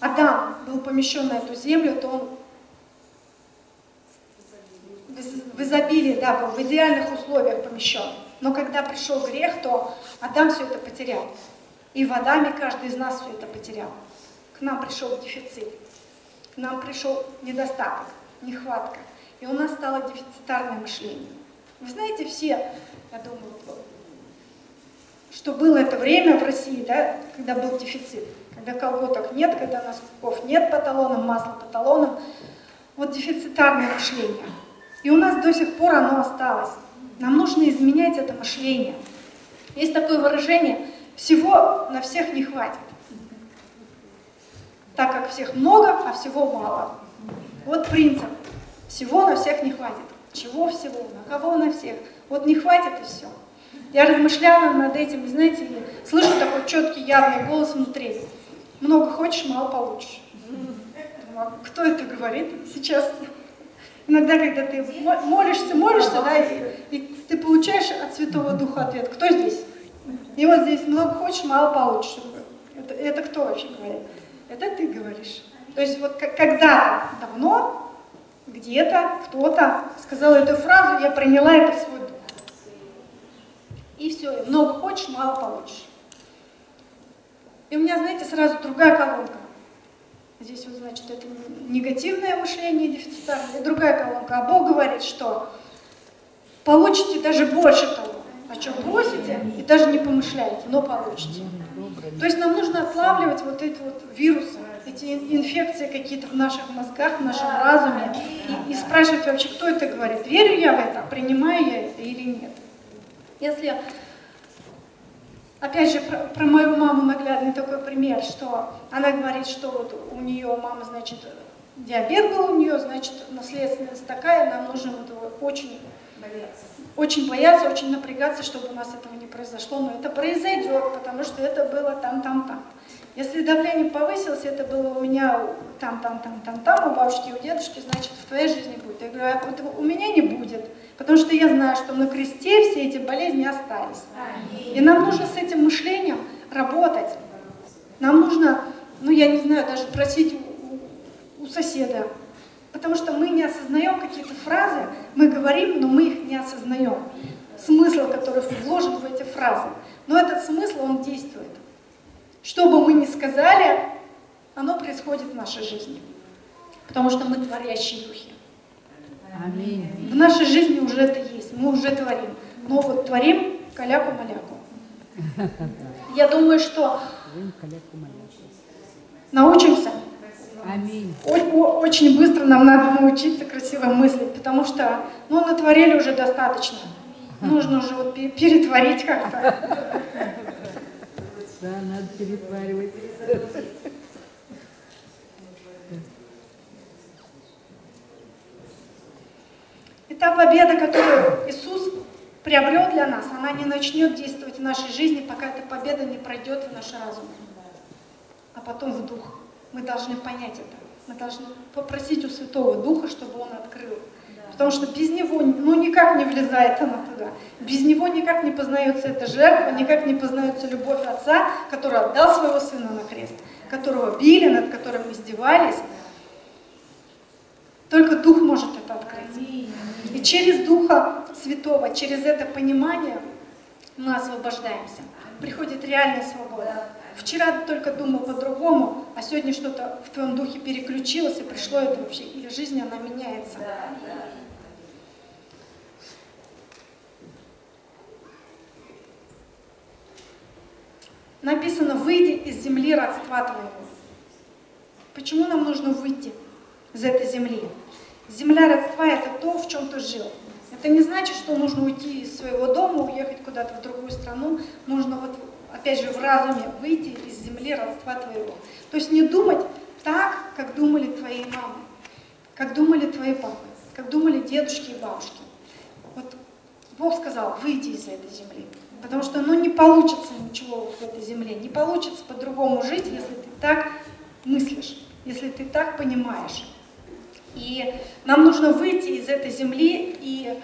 Адам был помещен на эту землю, то он в изобилии, да, был в идеальных условиях помещен. Но когда пришел грех, то Адам все это потерял. И в Адаме каждый из нас все это потерял. К нам пришел дефицит, к нам пришел недостаток, нехватка. И у нас стало дефицитарное мышление. Вы знаете, все, я думаю, что было это время в России, да, когда был дефицит, когда колготок нет, когда носков нет по талонам, масла по талонам. Вот дефицитарное мышление. И у нас до сих пор оно осталось. Нам нужно изменять это мышление. Есть такое выражение всего на всех не хватит. Так как всех много, а всего мало. Вот принцип. Всего на всех не хватит. Чего всего? На кого на всех? Вот не хватит и все. Я размышляла над этим, знаете, слышу такой четкий, явный голос внутри. Много хочешь, мало получишь. «А кто это говорит сейчас? Иногда, когда ты молишься, молишься, да, и, и ты получаешь от Святого Духа ответ. Кто здесь? И вот здесь много хочешь, мало получишь. Это, это кто вообще говорит? Это ты говоришь. То есть вот когда давно где-то кто-то сказал эту фразу, я приняла это в свой дух. И все, много хочешь, мало получишь. И у меня, знаете, сразу другая колонка. Здесь вот, значит, это негативное мышление дефицитарное, и другая колонка. А Бог говорит, что получите даже больше того о чем просите, и даже не помышляете, но получите. То есть нам нужно отлавливать вот эти вот вирусы, эти инфекции какие-то в наших мозгах, в нашем разуме, и, и спрашивать вообще, кто это говорит, верю я в это, принимаю я это или нет. Если, опять же, про, про мою маму наглядный такой пример, что она говорит, что вот у нее мама, значит, диабет был у нее, значит, наследственность такая, нам нужно вот очень бояться очень бояться, очень напрягаться, чтобы у нас этого не произошло, но это произойдет, потому что это было там, там, там. Если давление повысилось, это было у меня там, там, там, там, там, у бабушки, у дедушки, значит, в твоей жизни будет. Я говорю, а этого у меня не будет, потому что я знаю, что на кресте все эти болезни остались. И нам нужно с этим мышлением работать. Нам нужно, ну я не знаю, даже просить у, у соседа, Потому что мы не осознаем какие-то фразы, мы говорим, но мы их не осознаем. Смысл, который вложен в эти фразы. Но этот смысл, он действует. Что бы мы ни сказали, оно происходит в нашей жизни. Потому что мы творящие духи. Аминь. В нашей жизни уже это есть, мы уже творим. Но вот творим каляку-маляку. Я думаю, что научимся. Аминь. Очень быстро нам надо научиться красиво мыслить, потому что, ну, натворили уже достаточно. Нужно уже вот перетворить как-то. Да, надо перетваривать. И та победа, которую Иисус приобрел для нас, она не начнет действовать в нашей жизни, пока эта победа не пройдет в наш разум, а потом в дух. Мы должны понять это. Мы должны попросить у Святого Духа, чтобы Он открыл. Потому что без Него ну, никак не влезает она туда. Без Него никак не познается эта жертва, никак не познается любовь Отца, который отдал своего Сына на крест, которого били, над которым издевались. Только Дух может это открыть. И через Духа Святого, через это понимание мы освобождаемся. Приходит реальная свобода. Вчера ты только думал по-другому, а сегодня что-то в твоем духе переключилось, и пришло это вообще, и жизнь, она меняется. Написано, выйди из земли родства твоего. Почему нам нужно выйти из этой земли? Земля родства – это то, в чем ты жил. Это не значит, что нужно уйти из своего дома, уехать куда-то в другую страну. Нужно вот, опять же, в разуме выйти из земли родства твоего. То есть не думать так, как думали твои мамы, как думали твои папы, как думали дедушки и бабушки. Вот Бог сказал, выйди из этой земли. Потому что ну, не получится ничего в этой земле, не получится по-другому жить, если ты так мыслишь, если ты так понимаешь. И нам нужно выйти из этой земли и,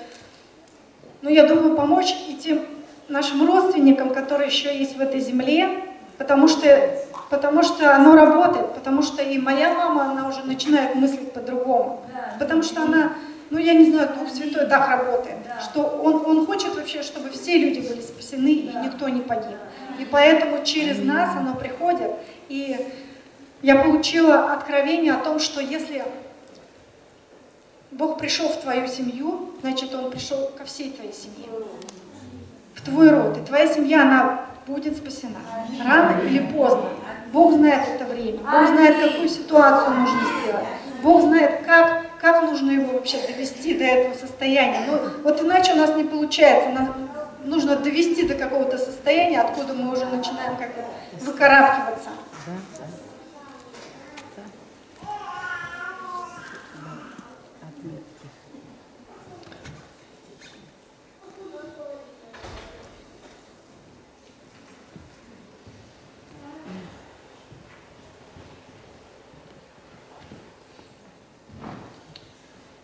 ну, я думаю, помочь и тем нашим родственникам, которые еще есть в этой земле, потому что, потому что оно работает, потому что и моя мама, она уже начинает мыслить по-другому, потому что она, ну, я не знаю, Дух Святой так работает, что он, он хочет вообще, чтобы все люди были спасены и никто не погиб. И поэтому через нас оно приходит, и я получила откровение о том, что если Бог пришел в твою семью, значит, Он пришел ко всей твоей семье, в твой род. И твоя семья, она будет спасена. Рано или поздно. Бог знает это время. Бог знает, какую ситуацию нужно сделать. Бог знает, как, как нужно его вообще довести до этого состояния. Ну, вот иначе у нас не получается. Нам нужно довести до какого-то состояния, откуда мы уже начинаем как бы выкарабкиваться.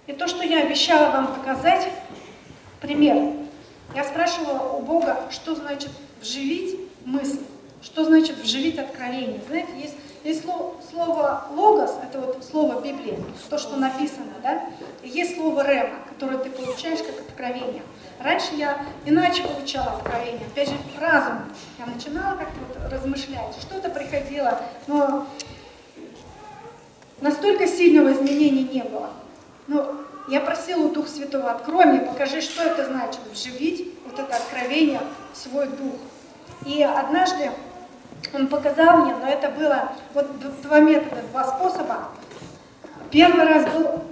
И то, что я обещала вам показать, пример. Я спрашивала у Бога, что значит вживить мысль, что значит вживить откровение. Знаете, есть, есть слово, слово логос, это вот слово Библии, то, что написано, да, и есть слово рема, которое ты получаешь как откровение. Раньше я иначе получала откровение, опять же, разум. Я начинала как-то вот размышлять, что-то приходило, но настолько сильного изменения не было. Но я просила Духа Святого, открой мне, покажи, что это значит, вживить вот это откровение в свой дух. И однажды он показал мне, но это было вот два метода, два способа. Первый раз был...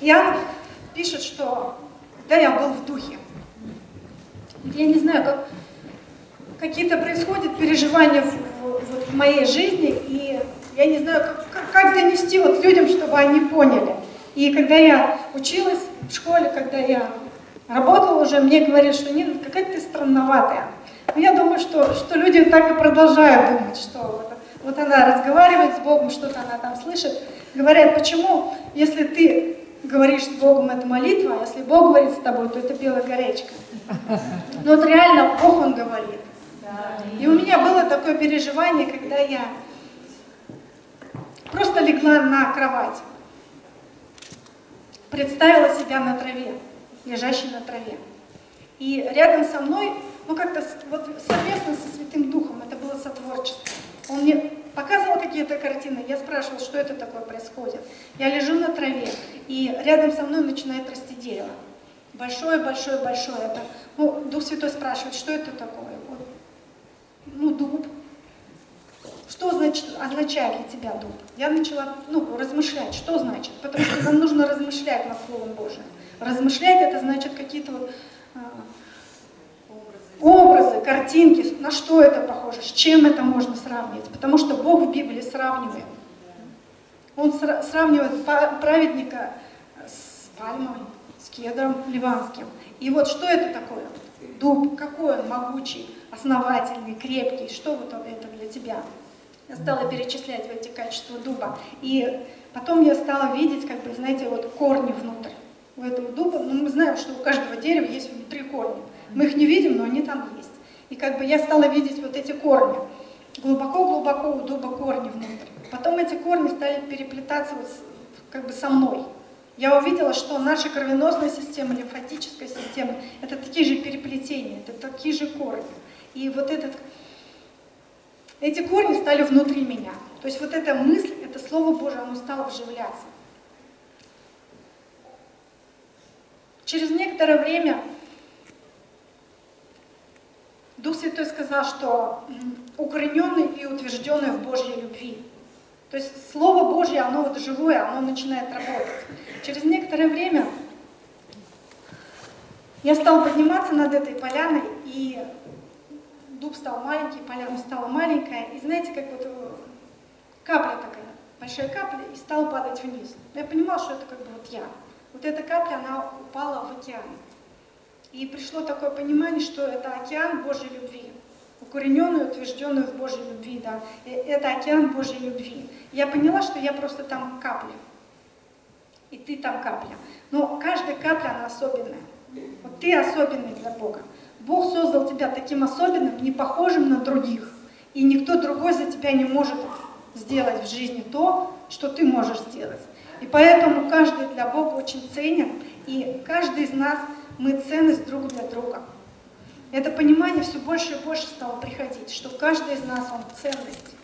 Я пишет, что да, я был в духе. Я не знаю, как какие-то происходят переживания в, в, в моей жизни, и я не знаю, как, как, донести вот людям, чтобы они поняли. И когда я училась в школе, когда я работала уже, мне говорили, что нет, какая ты странноватая. Но я думаю, что, что люди так и продолжают думать, что вот, вот она разговаривает с Богом, что-то она там слышит. Говорят, почему, если ты говоришь с Богом, это молитва, а если Бог говорит с тобой, то это белая горячка. Но вот реально Бог, Он говорит. И у меня было такое переживание, когда я Просто легла на кровать. Представила себя на траве, лежащей на траве. И рядом со мной, ну как-то вот совместно со Святым Духом, это было сотворчество. Он мне показывал какие-то картины, я спрашивала, что это такое происходит. Я лежу на траве, и рядом со мной начинает расти дерево. Большое, большое, большое. Это, ну, Дух Святой спрашивает, что это такое? Ну, дуб. Что значит, означает для тебя дуб? Я начала ну, размышлять, что значит. Потому что нам нужно размышлять над Словом Божиим. Размышлять это значит какие-то вот, а, образы, картинки, на что это похоже, с чем это можно сравнивать. Потому что Бог в Библии сравнивает. Он сравнивает праведника с пальмой, с кедром ливанским. И вот что это такое? Дуб, какой он могучий, основательный, крепкий, что вот это для тебя? Я стала перечислять в эти качества дуба. И потом я стала видеть, как бы, знаете, вот корни внутрь у этого дуба. Ну, мы знаем, что у каждого дерева есть внутри корни. Мы их не видим, но они там есть. И как бы я стала видеть вот эти корни. Глубоко-глубоко у дуба корни внутрь. Потом эти корни стали переплетаться вот как бы со мной. Я увидела, что наша кровеносная система, лимфатическая система, это такие же переплетения, это такие же корни. И вот этот эти корни стали внутри меня. То есть вот эта мысль, это Слово Божие, оно стало вживляться. Через некоторое время Дух Святой сказал, что укорененный и утвержденный в Божьей любви. То есть Слово Божье, оно вот живое, оно начинает работать. Через некоторое время я стала подниматься над этой поляной, и дуб стал маленький, поляна стала маленькая, и знаете, как вот э, капля такая, большая капля, и стала падать вниз. Я понимала, что это как бы вот я. Вот эта капля, она упала в океан. И пришло такое понимание, что это океан Божьей любви, укорененный, утвержденный в Божьей любви, да. И это океан Божьей любви. Я поняла, что я просто там капля. И ты там капля. Но каждая капля, она особенная. Вот ты особенный для Бога. Бог создал тебя таким особенным, не похожим на других. И никто другой за тебя не может сделать в жизни то, что ты можешь сделать. И поэтому каждый для Бога очень ценен, и каждый из нас, мы ценность друг для друга. Это понимание все больше и больше стало приходить, что каждый из нас, он ценность.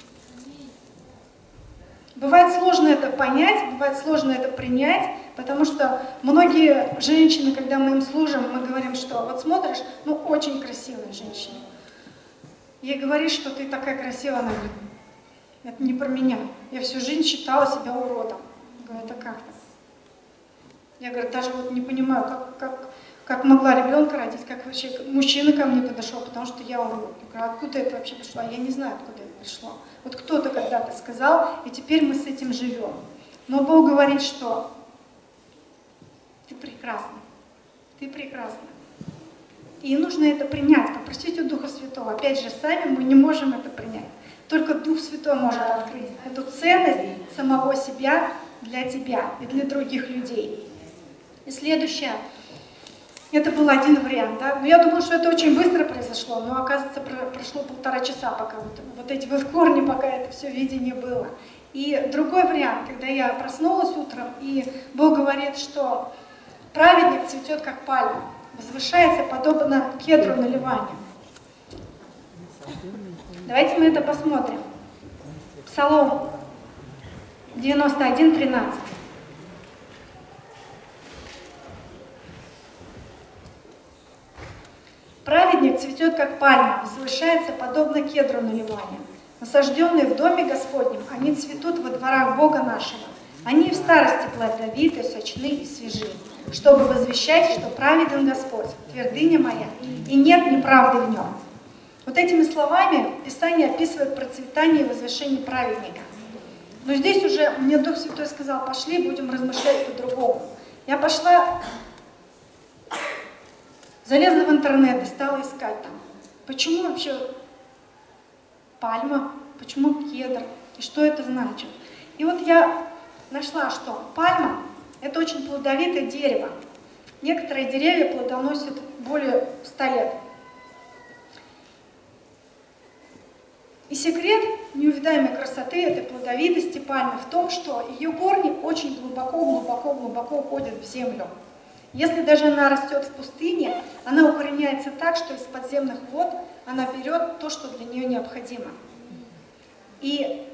Бывает сложно это понять, бывает сложно это принять, потому что многие женщины, когда мы им служим, мы говорим, что вот смотришь, ну очень красивая женщина. Ей говоришь, что ты такая красивая, она говорит, это не про меня. Я всю жизнь считала себя уродом. Говорю, это как то Я говорю, даже вот не понимаю, как, как, как могла ребенка родить, как вообще мужчина ко мне подошел, потому что я урод. Я говорю, откуда это вообще пришло? Я не знаю, откуда это пришло. Вот кто-то когда-то сказал, и теперь мы с этим живем. Но Бог говорит, что ты прекрасна, ты прекрасна. И нужно это принять, попросить у Духа Святого. Опять же, сами мы не можем это принять. Только Дух Святой может открыть эту ценность самого себя для тебя и для других людей. И следующее – это был один вариант. Да? Но я думала, что это очень быстро произошло, но оказывается прошло полтора часа, пока вот, вот эти вот корни, пока это все видение было. И другой вариант, когда я проснулась утром, и Бог говорит, что праведник цветет как пальма, возвышается подобно кедру на Ливане. Давайте мы это посмотрим. Псалом 91, 13. Праведник цветет, как пальма, возвышается, подобно кедру на Ливане. Насажденные в доме Господнем, они цветут во дворах Бога нашего. Они в старости плодовиты, сочны и свежи, чтобы возвещать, что праведен Господь, твердыня моя, и нет неправды в нем. Вот этими словами Писание описывает процветание и возвышение праведника. Но здесь уже мне Дух Святой сказал, пошли, будем размышлять по-другому. Я пошла Залезла в интернет и стала искать там, почему вообще пальма, почему кедр, и что это значит. И вот я нашла, что пальма – это очень плодовитое дерево. Некоторые деревья плодоносят более 100 лет. И секрет неувидаемой красоты этой плодовитости пальмы в том, что ее корни очень глубоко-глубоко-глубоко уходят в землю. Если даже она растет в пустыне, она укореняется так, что из подземных вод она берет то, что для нее необходимо. И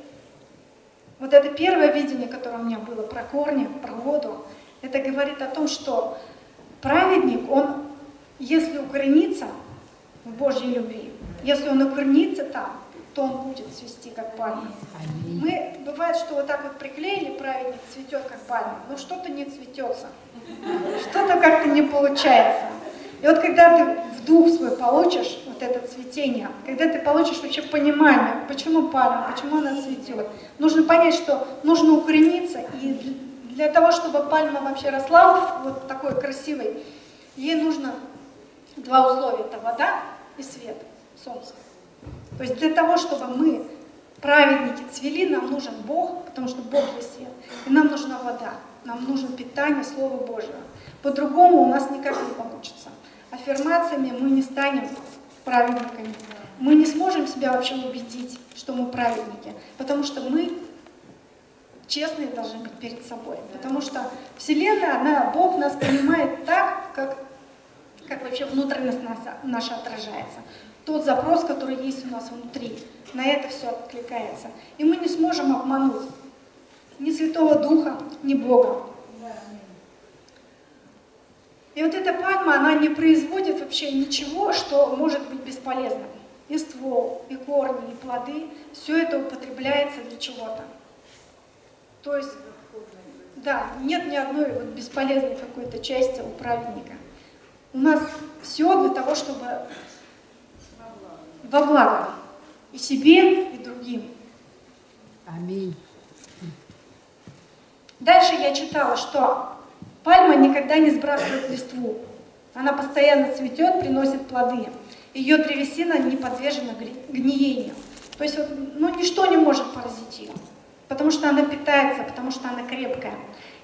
вот это первое видение, которое у меня было про корни, про воду, это говорит о том, что праведник, он, если укоренится, в Божьей любви. Если он укоренится там, то он будет цвести, как пальма. Мы, бывает, что вот так вот приклеили, праведник цветет, как пальма, но что-то не цветется, что-то как-то не получается. И вот когда ты в дух свой получишь вот это цветение, когда ты получишь вообще понимание, почему пальма, почему она цветет, нужно понять, что нужно укорениться, и для того, чтобы пальма вообще росла вот такой красивой, ей нужно два условия, это вода и свет, солнце. То есть для того, чтобы мы, праведники, цвели, нам нужен Бог, потому что Бог есть свет, и нам нужна вода, нам нужно питание Слова Божьего. По-другому у нас никак не получится аффирмациями мы не станем праведниками. Мы не сможем себя вообще убедить, что мы праведники, потому что мы честные должны быть перед собой. Потому что Вселенная, она, Бог нас понимает так, как, как вообще внутренность нас, наша отражается. Тот запрос, который есть у нас внутри, на это все откликается. И мы не сможем обмануть ни Святого Духа, ни Бога. И вот эта пальма, она не производит вообще ничего, что может быть бесполезным. И ствол, и корни, и плоды, все это употребляется для чего-то. То есть, да, нет ни одной вот бесполезной какой-то части у праведника. У нас все для того, чтобы во благо и себе, и другим. Аминь. Дальше я читала, что Пальма никогда не сбрасывает листву. Она постоянно цветет, приносит плоды. Ее древесина не подвержена гниению. То есть ну, ничто не может поразить ее, потому что она питается, потому что она крепкая.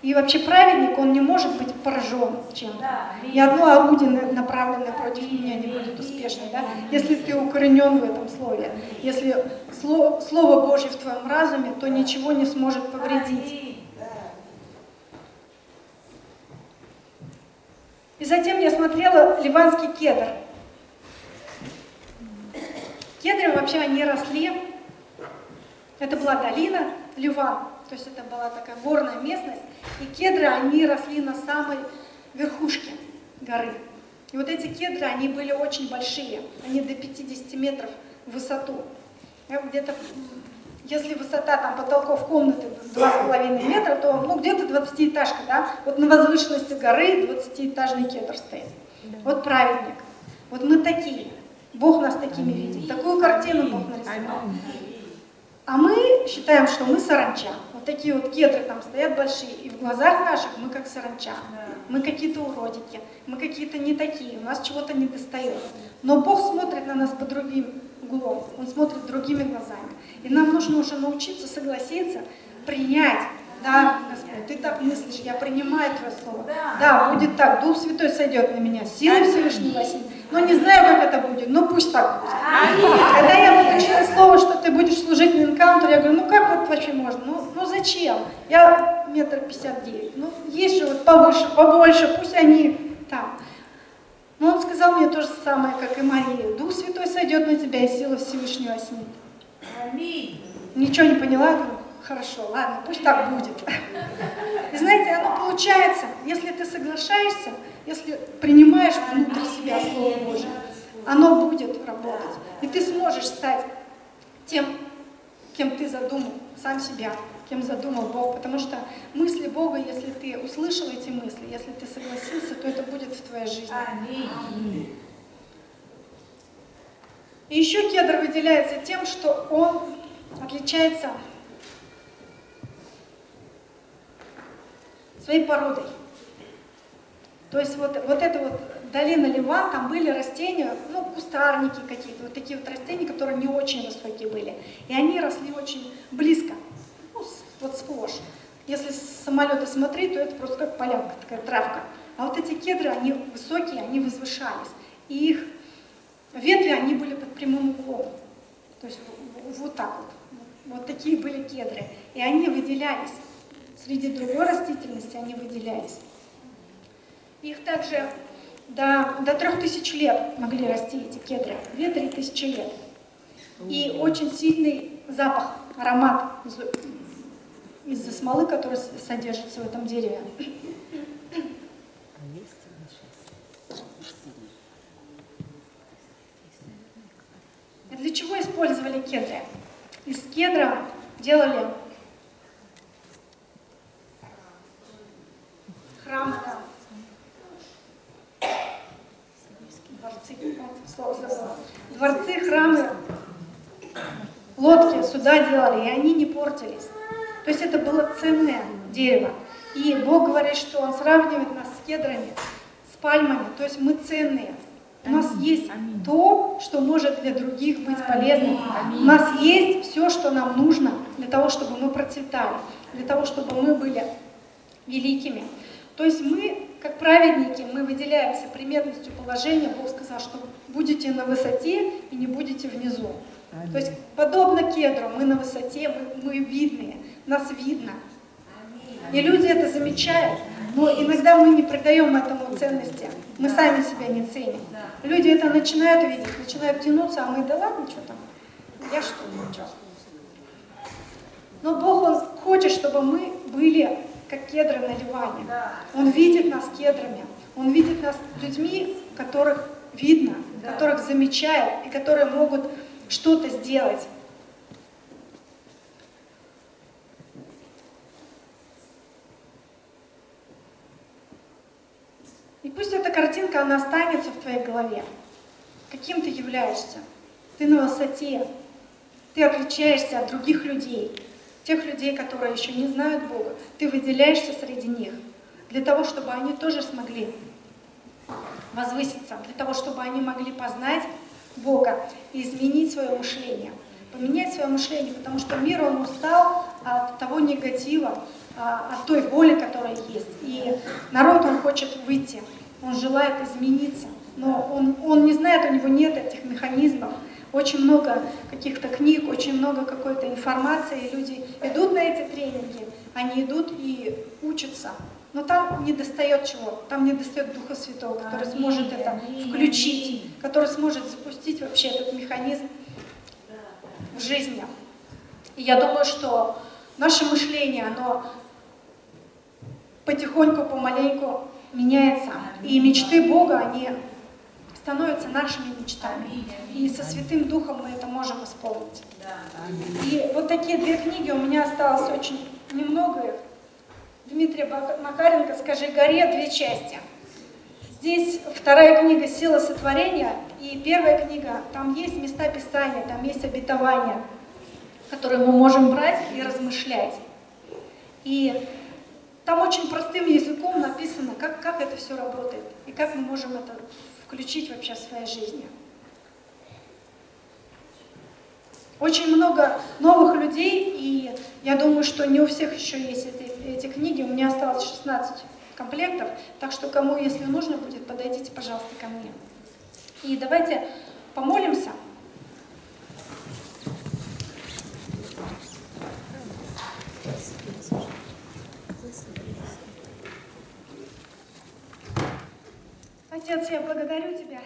И вообще праведник, он не может быть поражен чем-то. Ни одно орудие, направленное против меня, не будет успешным, да? если ты укоренен в этом слове. Если слово, слово Божье в твоем разуме, то ничего не сможет повредить. И затем я смотрела ливанский кедр. Кедры вообще они росли. Это была долина Ливан, то есть это была такая горная местность. И кедры, они росли на самой верхушке горы. И вот эти кедры, они были очень большие, они до 50 метров в высоту. Где-то если высота там потолков комнаты 2,5 метра, то ну, где-то 20-этажка, да? Вот на возвышенности горы 20-этажный кедр стоит. Вот праведник. Вот мы такие. Бог нас такими видит. Такую картину Бог нарисовал. А мы считаем, что мы саранча. Такие вот кедры там стоят большие. И в глазах наших мы как саранча. Мы какие-то уродики. Мы какие-то не такие. У нас чего-то не достает. Но Бог смотрит на нас по другим углом. Он смотрит другими глазами. И нам нужно уже научиться согласиться, принять. Да, Господь, ты так мыслишь, я принимаю Твое Слово. Да, будет так, Дух Святой сойдет на меня, сила Всевышнего сил. Но не знаю, как это будет, но пусть так будет. Когда я получила слово, что ты будешь служить на энкаунтере, я говорю, ну как вот вообще можно? Ну, ну зачем? Я метр пятьдесят девять. Ну, есть же вот повыше, побольше, пусть они там. Но он сказал мне то же самое, как и Мария. Дух Святой сойдет на тебя, и сила Всевышнего осенит. Аминь. Ничего не поняла, говорю, хорошо, ладно, пусть так будет. И знаете, оно получается, если ты соглашаешься, если принимаешь внутрь себя Слово Божие, оно будет работать. И ты сможешь стать тем, кем ты задумал, сам себя, кем задумал Бог. Потому что мысли Бога, если ты услышал эти мысли, если ты согласился, то это будет в твоей жизни. Аминь. И еще кедр выделяется тем, что он отличается своей породой. То есть вот, вот эта вот долина Ливан, там были растения, ну, кустарники какие-то, вот такие вот растения, которые не очень высокие были. И они росли очень близко, ну, вот сплошь. Если с самолета смотреть, то это просто как полянка, такая травка. А вот эти кедры, они высокие, они возвышались. И их Ветви, они были под прямым углом. То есть вот так вот. Вот такие были кедры. И они выделялись. Среди другой растительности они выделялись. Их также до, до трех тысяч лет могли расти эти кедры. Две-три тысячи лет. И очень сильный запах, аромат из-за смолы, которая содержится в этом дереве. чего использовали кедры? Из кедра делали сюда делали, и они не портились. То есть это было ценное дерево. И Бог говорит, что Он сравнивает нас с кедрами, с пальмами, то есть мы ценные. У нас есть то, что может для других быть полезным. У нас есть все, что нам нужно для того, чтобы мы процветали, для того, чтобы мы были великими. То есть мы, как праведники, мы выделяемся приметностью положения. Бог сказал, что будете на высоте и не будете внизу. То есть подобно кедру, мы на высоте, мы, мы видные, нас видно. И люди это замечают, но иногда мы не придаем этому ценности. Мы сами себя не ценим. Люди это начинают видеть, начинают тянуться, а мы, да ладно, что там, я что, ничего. Но Бог, Он хочет, чтобы мы были как кедры на Ливане. Он видит нас кедрами, Он видит нас людьми, которых видно, которых замечает и которые могут что-то сделать. И пусть эта картинка, она останется в твоей голове. Каким ты являешься? Ты на высоте. Ты отличаешься от других людей. Тех людей, которые еще не знают Бога. Ты выделяешься среди них. Для того, чтобы они тоже смогли возвыситься. Для того, чтобы они могли познать Бога и изменить свое мышление. Поменять свое мышление, потому что мир, он устал от того негатива, а, от той боли, которая есть. И народ, он хочет выйти, он желает измениться, но он, он не знает, у него нет этих механизмов. Очень много каких-то книг, очень много какой-то информации, люди идут на эти тренинги, они идут и учатся. Но там не достает чего, там не достает Духа Святого, который сможет это включить, который сможет запустить вообще этот механизм в жизни. И я думаю, что наше мышление, оно потихоньку, помаленьку меняется. И мечты Бога, они становятся нашими мечтами. И со Святым Духом мы это можем исполнить. И вот такие две книги, у меня осталось очень немного их. Дмитрий Макаренко «Скажи горе» две части. Здесь вторая книга «Сила сотворения» и первая книга, там есть места Писания, там есть обетования, которые мы можем брать и размышлять. И там очень простым языком написано, как, как это все работает и как мы можем это включить вообще в своей жизни. Очень много новых людей, и я думаю, что не у всех еще есть эти, эти книги. У меня осталось 16 комплектов, так что кому, если нужно будет, подойдите, пожалуйста, ко мне. И давайте помолимся. Отец, я благодарю Тебя